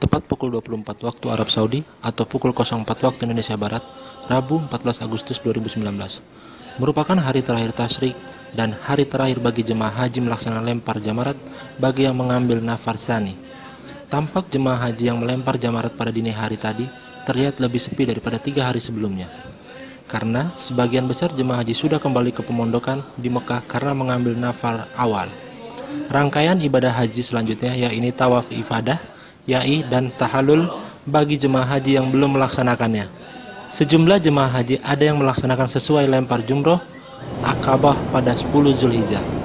tepat pukul 24 waktu Arab Saudi atau pukul 04 waktu Indonesia Barat, Rabu 14 Agustus 2019. Merupakan hari terakhir tasrik dan hari terakhir bagi jemaah haji melaksanakan lempar jamarat bagi yang mengambil nafar sani. Tampak jemaah haji yang melempar jamarat pada dini hari tadi terlihat lebih sepi daripada tiga hari sebelumnya. Karena sebagian besar jemaah haji sudah kembali ke pemondokan di Mekah karena mengambil nafar awal. Rangkaian ibadah haji selanjutnya yaitu tawaf ifadah, yai dan tahalul bagi jemaah haji yang belum melaksanakannya. Sejumlah jemaah haji ada yang melaksanakan sesuai lempar jumroh akabah pada 10 Zulhijjah.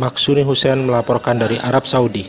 Maksuni Hussein melaporkan dari Arab Saudi.